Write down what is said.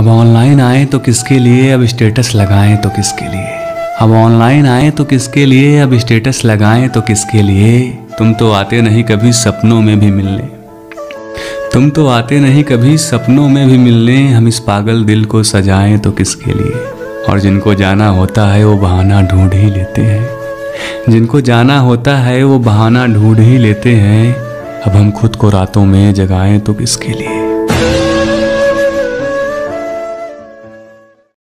अब ऑनलाइन आए तो किसके लिए अब स्टेटस लगाएँ तो किसके लिए? अब ऑनलाइन आए तो किसके लिए अब स्टेटस लगाएँ तो किसके लिए? तुम तो आते नहीं कभी सपनों में भी मिलने। तुम तो आते नहीं कभी सपनों में भी मिलने। हम इस पागल दिल को सजाएँ तो किसके लिए? और जिनको जाना होता है वो बहाना ढूंढ ही लेते हैं। जिनको जाना होता है वो बहाना ढूंढ ही लेते हैं। अब हम खुद को रातों में जगाएँ तो किसके लिए?